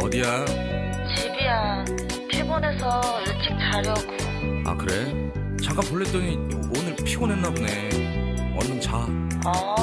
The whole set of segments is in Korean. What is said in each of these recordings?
어디야? 집이야. 피곤해서 일찍 자려고. 아, 그래? 잠깐 볼랬더니 오늘 피곤했나 보네. 얼른 자. 어.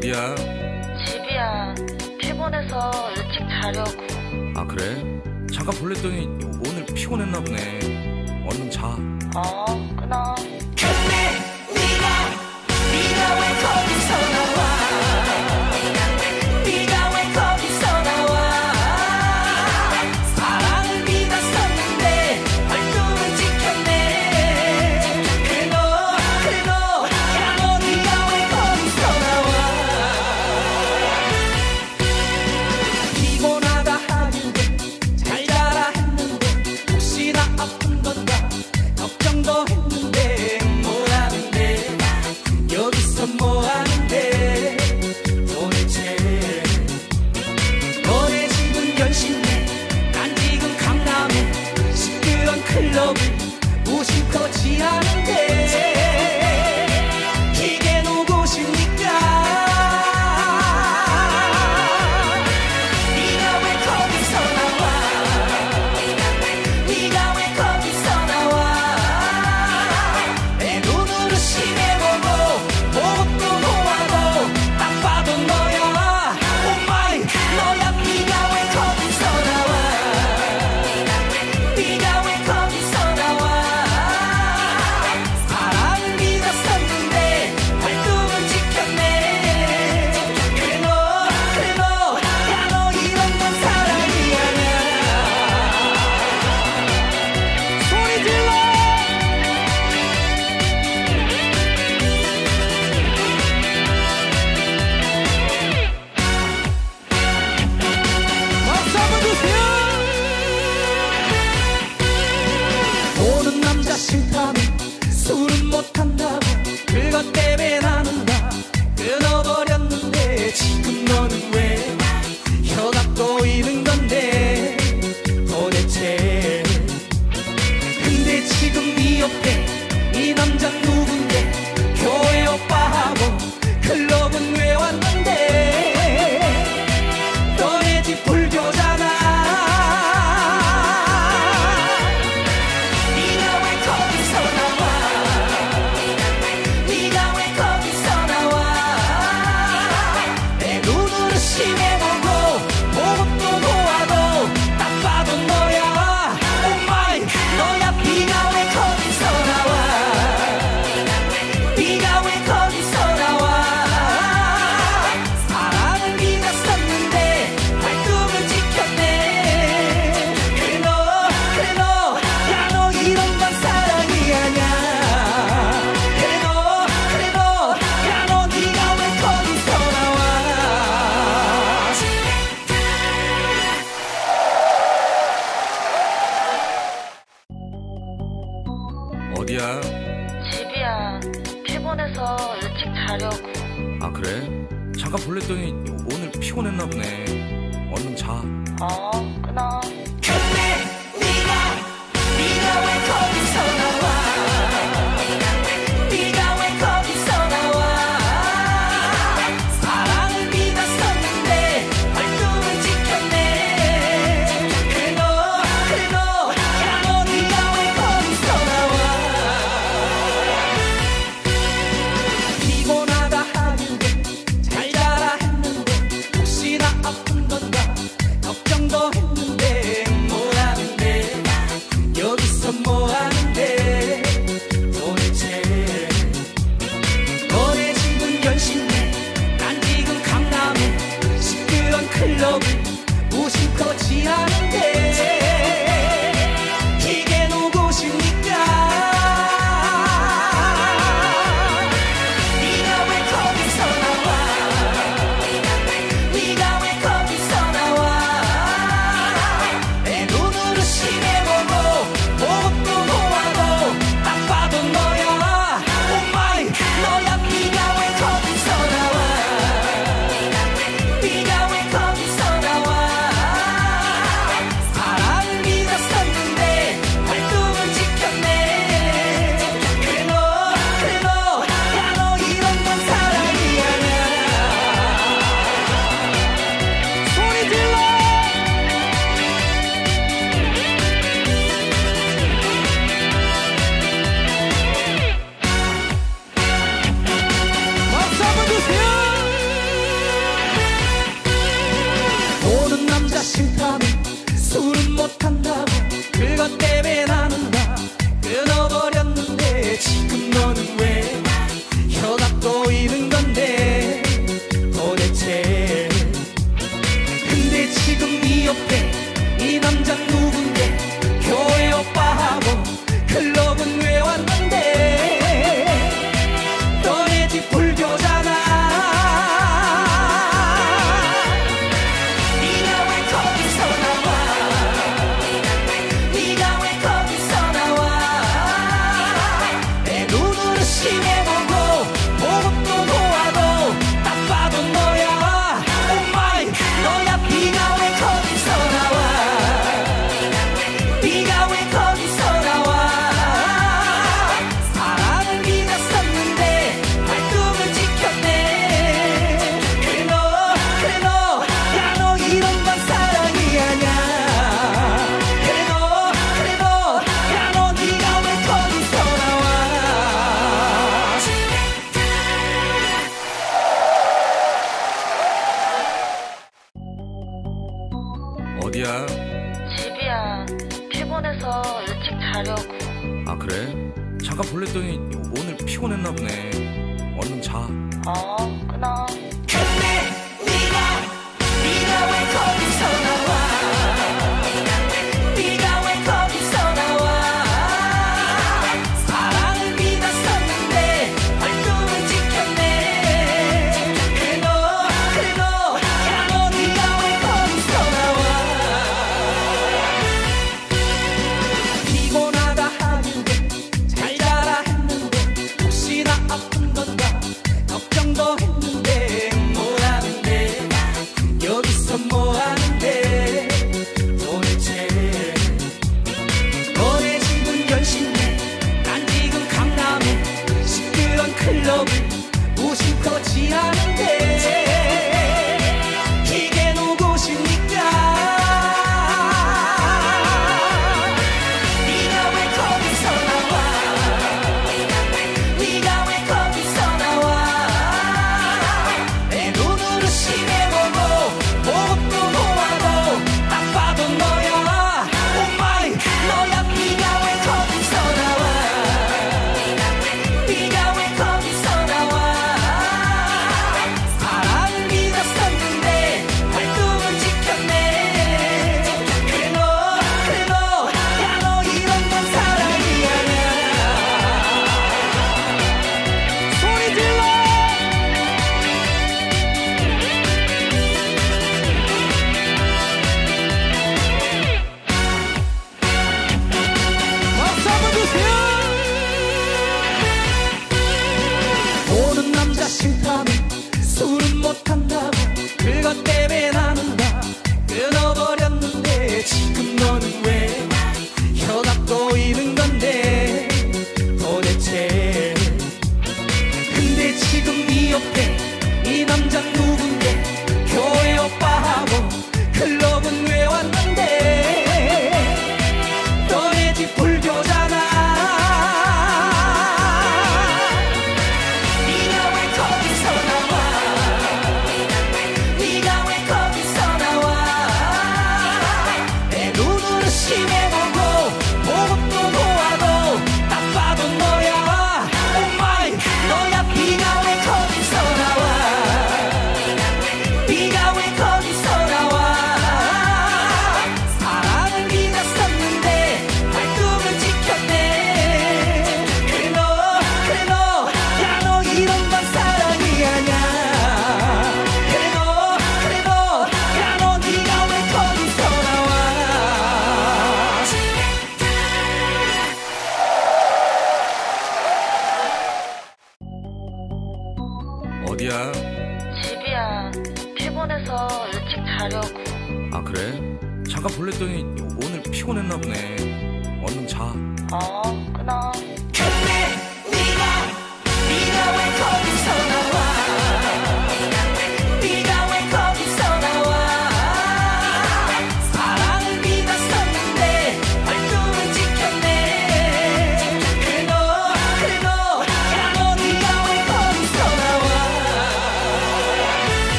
어디야? 집이야. 피곤해서 일찍 자려고. 아, 그래? 잠깐 볼랬더니 오늘 피곤했나 보네. 얼른 자. 어, 끊어.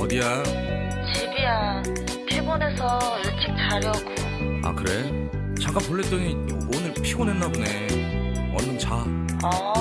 어디야? 집이야. 피곤해서 일찍 자려고. 아, 그래? 잠깐 볼랬더니 오늘 피곤했나 보네. 얼른 자. 어.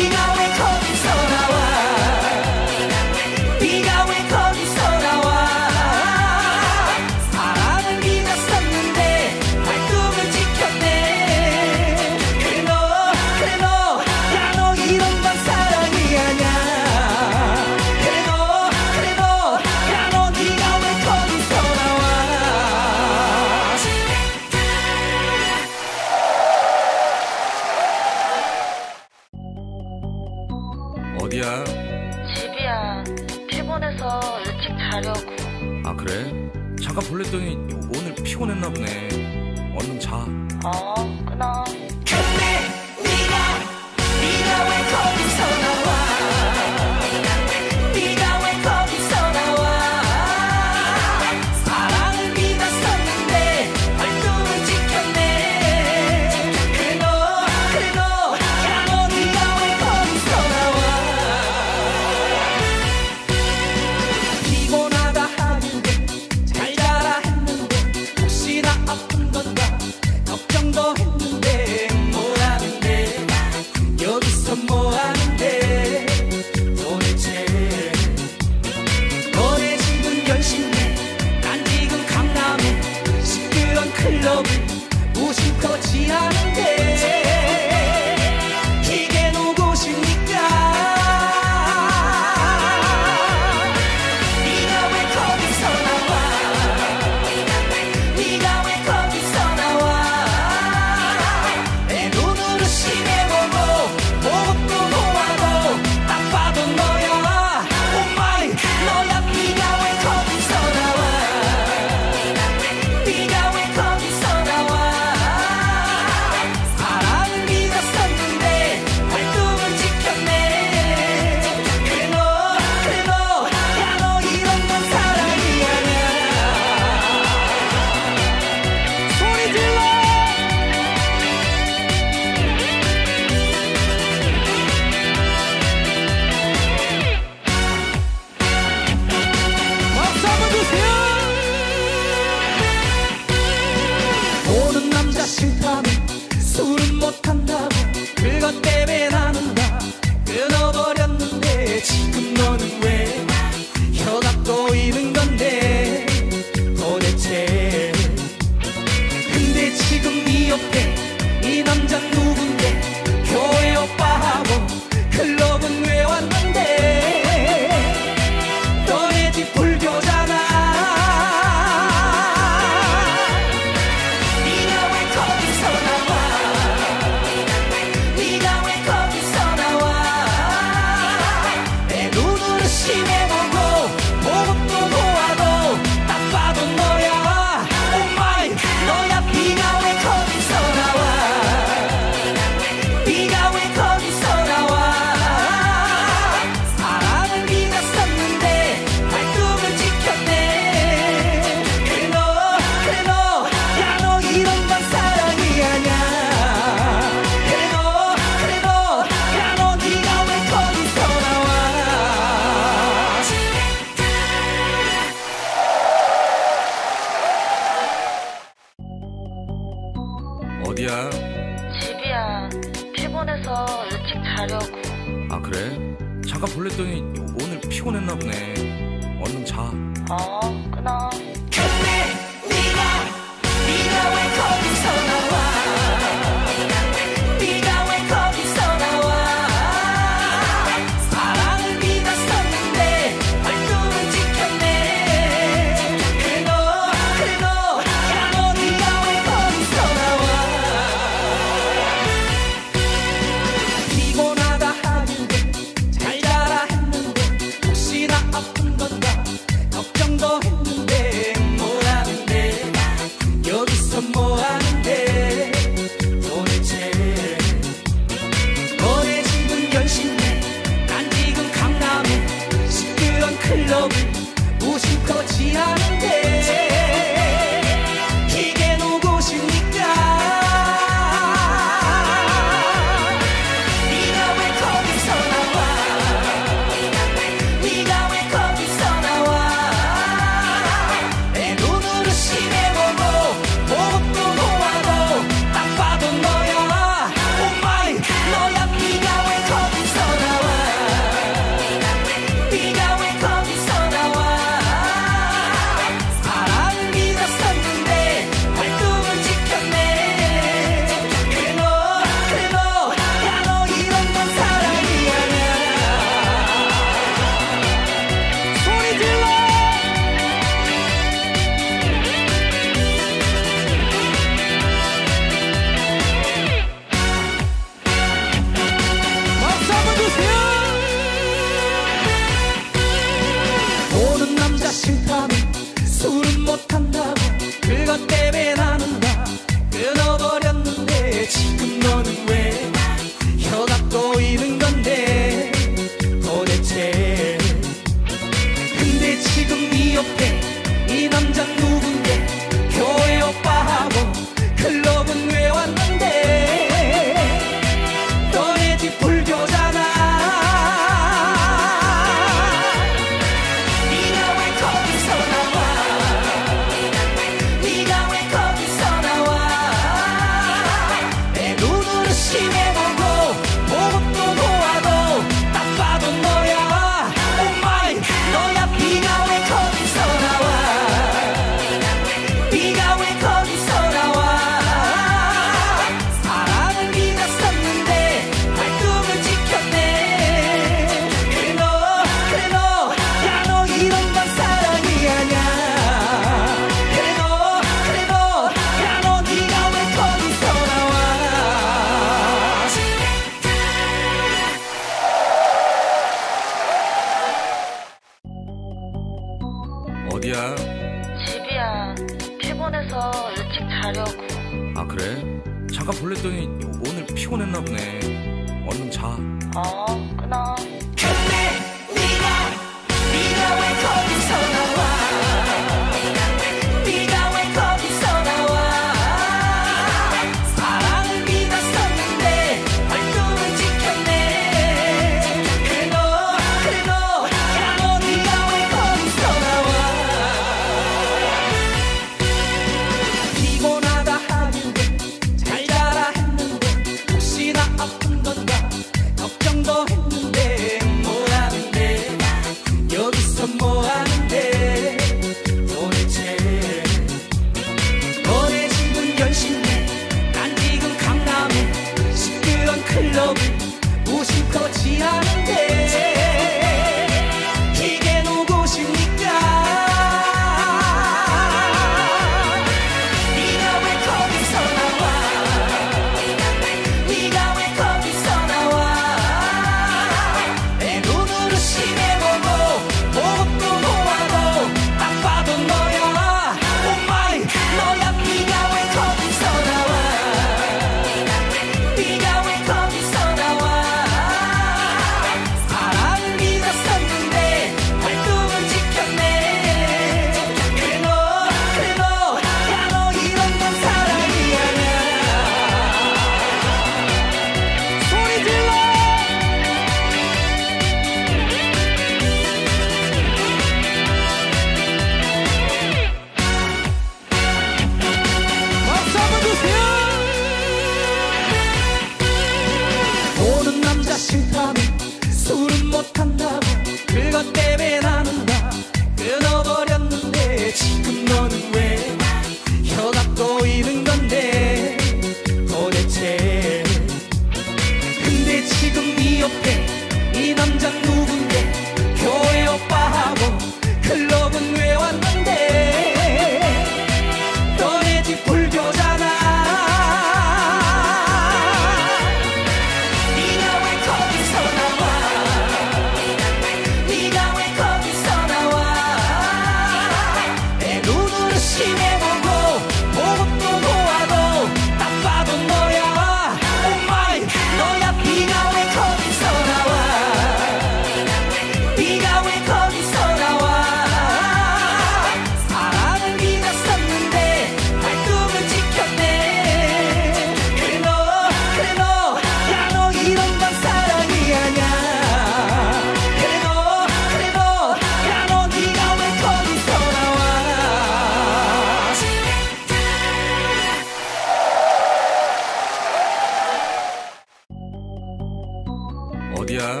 어디야?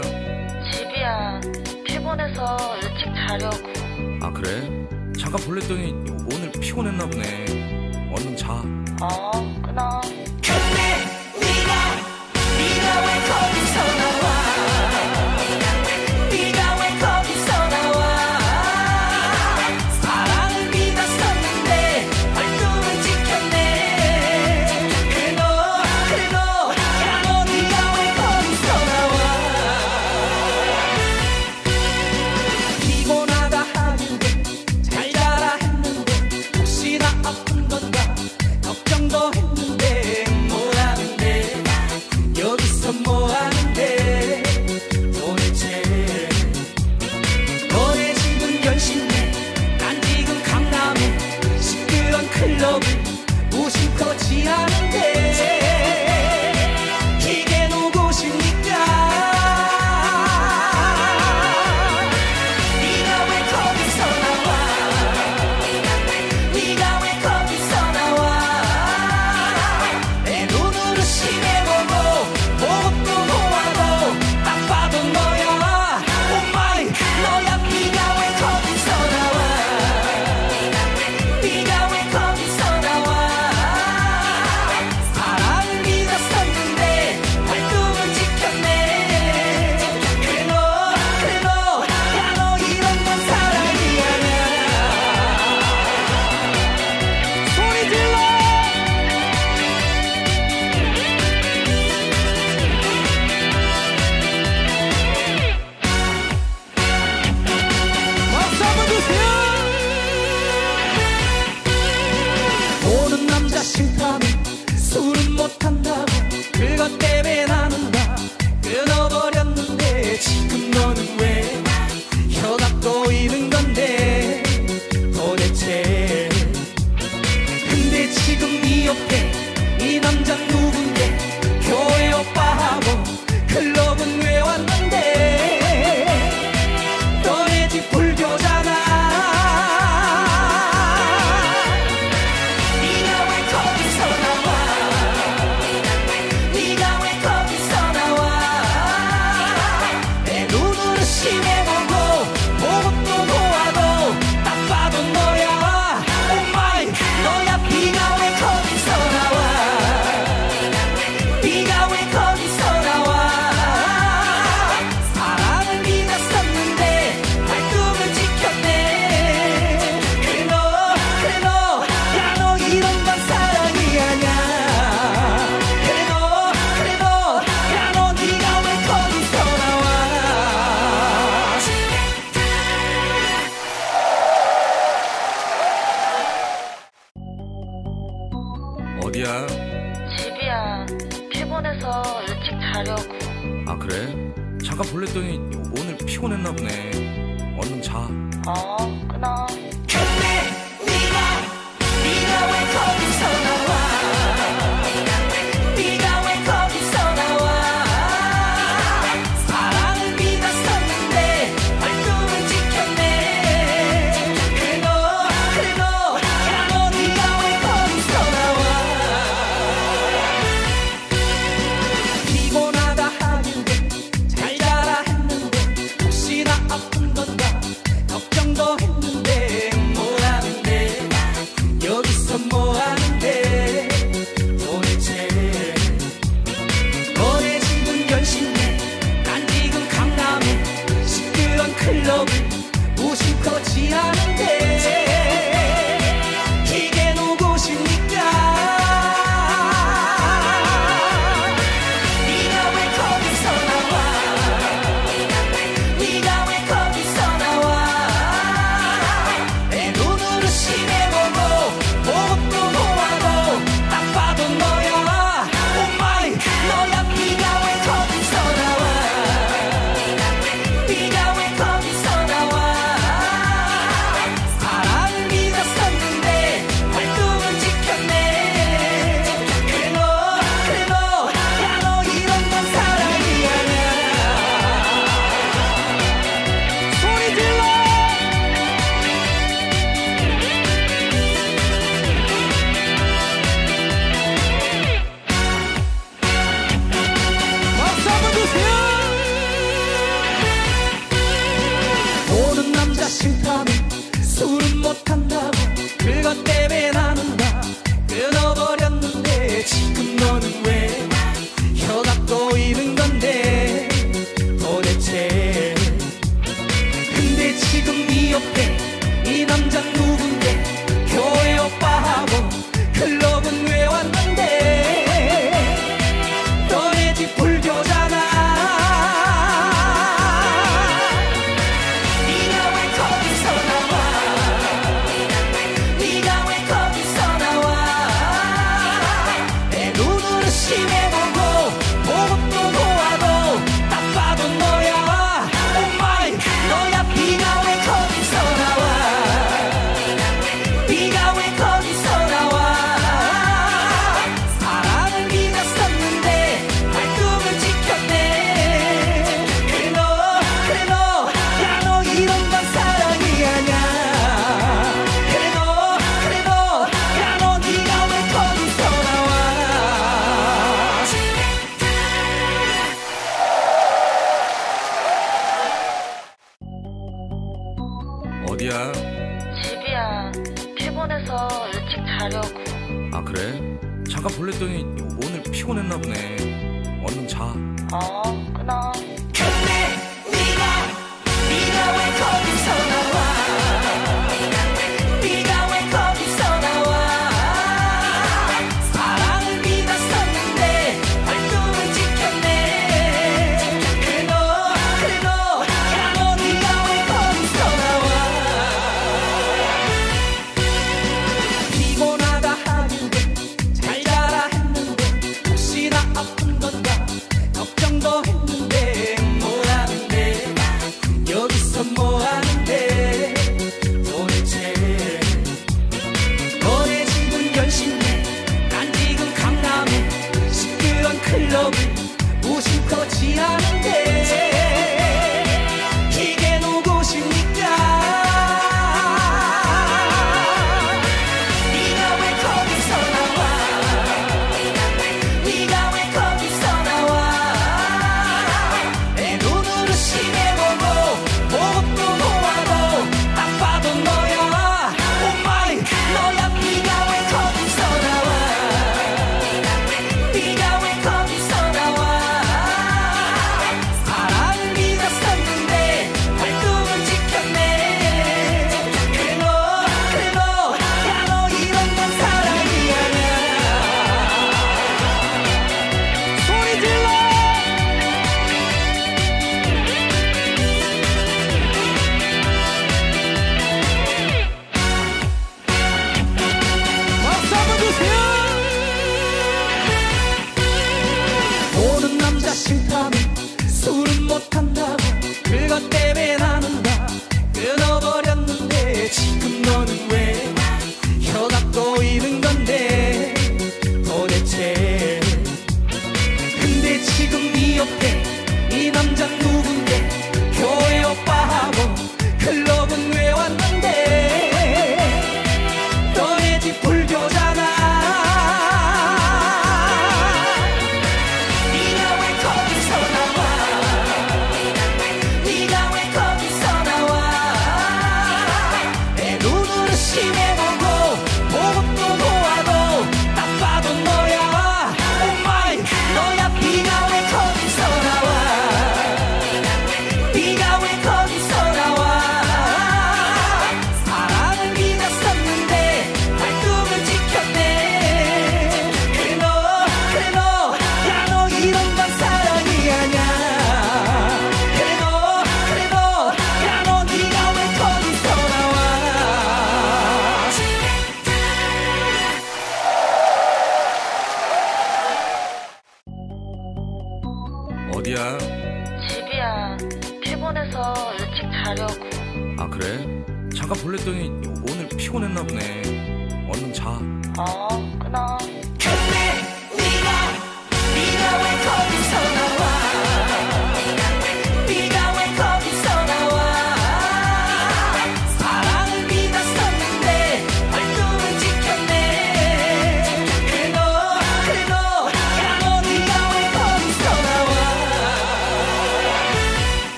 집이야. 피곤해서 일찍 자려고. 아, 그래? 잠깐 볼랬더니 오늘 피곤했나 보네. 얼른 자. 어, 끊어.